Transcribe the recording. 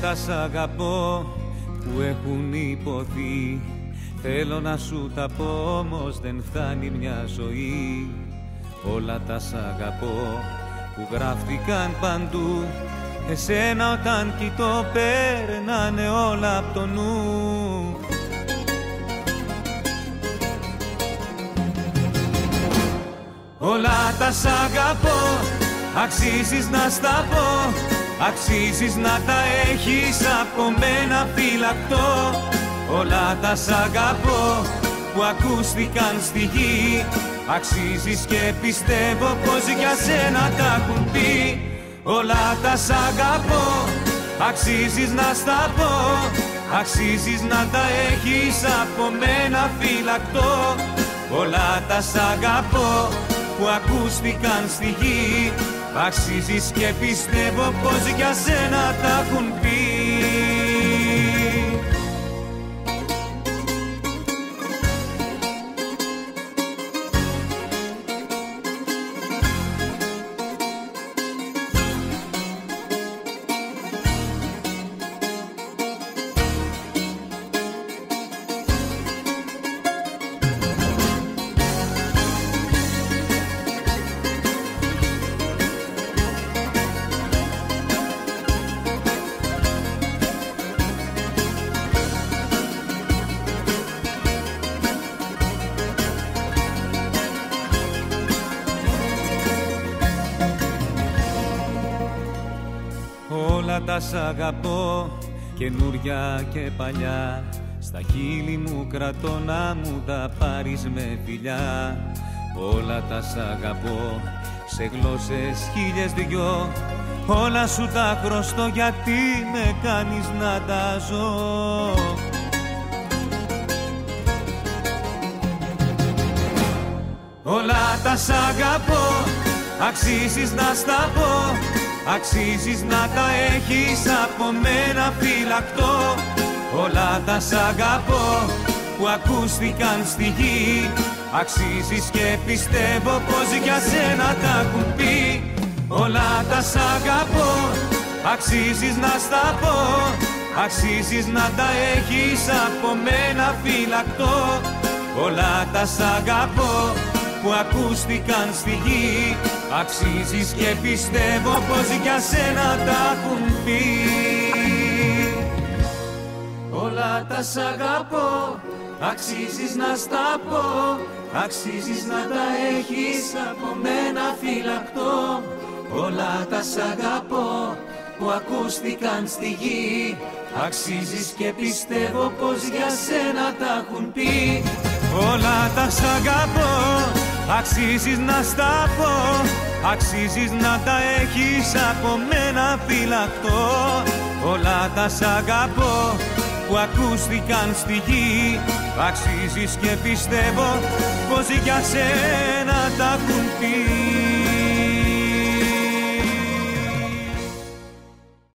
τα σ' αγαπώ που έχουν υποθεί. Θέλω να σου τα πω όμως δεν φτάνει μια ζωή. Όλα τα σ' αγαπώ που γράφτηκαν παντού. Εσένα όταν κοιτώ περνάνε όλα από το νου. Όλα τα σ' αγαπώ αξίζεις να στα πω Αξίζεις να τα έχεις από μένα φυλακτό Όλα τα σ' αγαπώ που ακούστηκαν στη γη. Αξίζεις και πιστεύω πως για σένα τα έχουν πει. Όλα τα σ' αγαπώ Αξίζεις να στα πω. Αξίζεις να τα έχεις από μένα φυλακτό Όλα τα σ' αγαπώ που ακούστηκαν στη γη Αξίζεις και πιστεύω πως για σένα τα έχουν πει τα σ' αγαπώ καινούρια και παλιά. Στα χείλη μου κρατώ να μου τα πάρεις με φιλιά. Όλα τα σ' αγαπώ σε γλώσσες χίλιες δυο. Όλα σου τα χρωστώ γιατί με κάνεις να τα ζω. Όλα τα σ' αγαπώ αξίζεις να στα πω Αξίζεις να τα έχεις από μένα φυλακτό. Όλα τα σ' αγαπώ που ακούστηκαν στη γη. Αξίζεις και πιστεύω πως για σένα τα έχουν πει. Όλα τα σ' αγαπώ Αξίζεις να στα πω. Αξίζεις να τα έχεις από μένα φυλακτό. Όλα τα σ' αγαπώ που ακούστηκαν στη γη Αξίζεις και πιστεύω πως για σένα τα έχουν πει. Όλα τα σ' αγαπώ Αξίζεις να στα πω Αξίζεις να τα έχεις από μένα φυλακτό. Όλα τα σ' αγαπώ που ακούστηκαν στη γη Αξίζεις και πιστεύω πως για σένα τα έχουν πει. Όλα τα σ' αγαπώ Αξίζεις να στα πω Αξίζεις να τα έχεις από μένα φυλακτό Όλα τα σ' αγαπώ που ακούστηκαν στη γη. Αξίζεις και πιστεύω πως για σένα τα